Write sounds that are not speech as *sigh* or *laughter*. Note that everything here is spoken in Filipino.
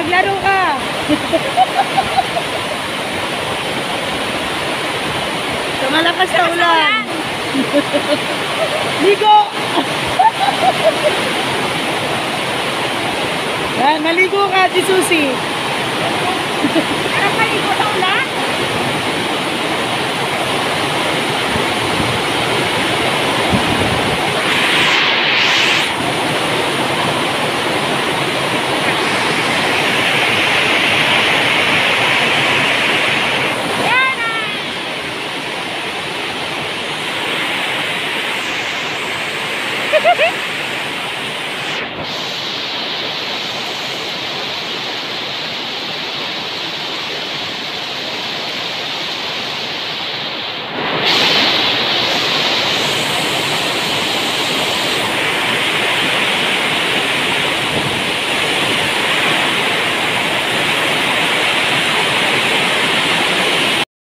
maglaro ka. *laughs* Sa malakas na ulan. *laughs* Ligo! *laughs* Yan, maligo ka, Jisusi.